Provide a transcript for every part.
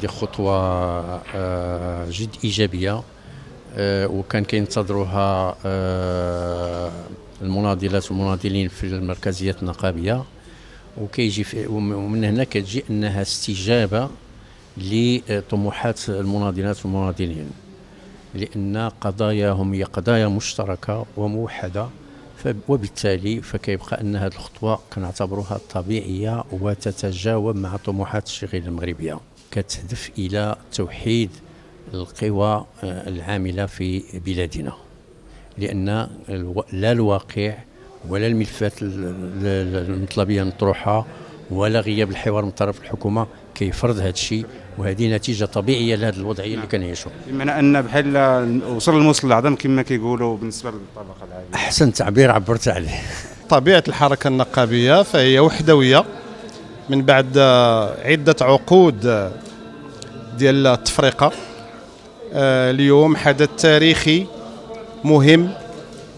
دي خطوة آه، جد إيجابية آه، وكان كينتظروها آه، المناضلات والمناضلين في المركزيات النقابية. وكيجي ومن هنا كتجي أنها استجابة لطموحات المناضلات والمناضلين. لأن قضاياهم هي قضايا مشتركة وموحدة وبالتالي فكيبقى أن هذه الخطوة كنعتبروها طبيعية وتتجاوب مع طموحات الشغيل المغربية. كتهدف إلى توحيد القوى آه، العاملة في بلادنا. لأن لا الواقع ولا الملفات المطلبية المطروحة ولا غياب الحوار من طرف الحكومة كيفرض هذا الشيء وهذه نتيجة طبيعية لهذه الوضعيه اللي كنعيشوا. بمعنى ان بحال وصل الموصل الأعظم كما كيقولوا بالنسبة للطبقة العامله أحسن تعبير عبرت عليه. طبيعة الحركة النقابية فهي وحدوية من بعد عدة عقود ديال التفرقة. آه، اليوم حدث تاريخي مهم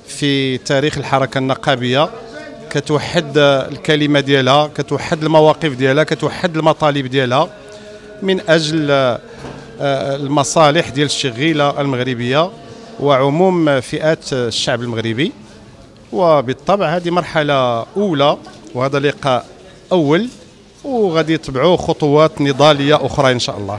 في تاريخ الحركة النقابية. كتوحد الكلمة ديالها كتوحد المواقف ديالها كتوحد المطالب ديالها من أجل آه، المصالح ديال الشغيلة المغربية وعموم فئات الشعب المغربي. وبالطبع هذه مرحلة أولى وهذا لقاء أول وغادي يتبعوا خطوات نضالية أخرى إن شاء الله.